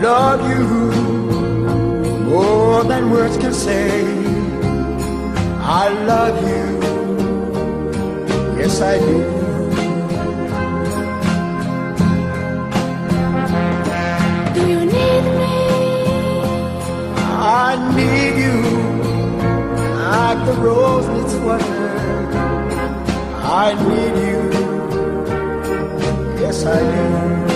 love you more than words can say. I love you, yes I do. Do you need me? I need you like the rose needs water. I need you, yes I do.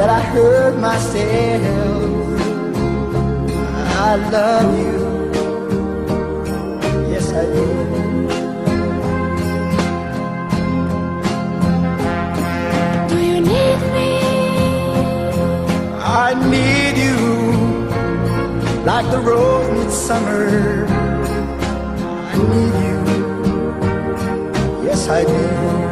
That I hurt myself. I love you, yes I do. Do you need me? I need you like the rose needs summer. I need you, yes I do.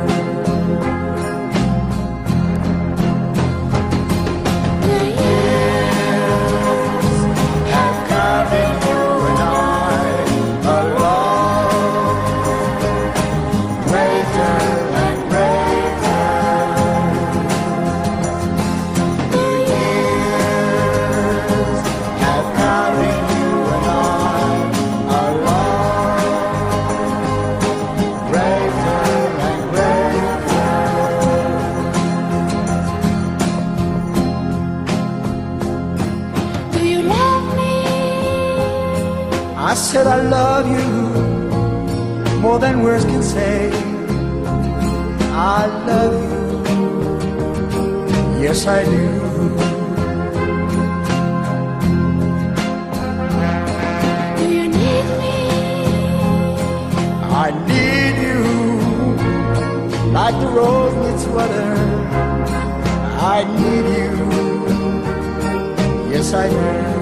Said I love you more than words can say. I love you, yes I do. Do you need me? I need you like the rose needs water. I need you, yes I do.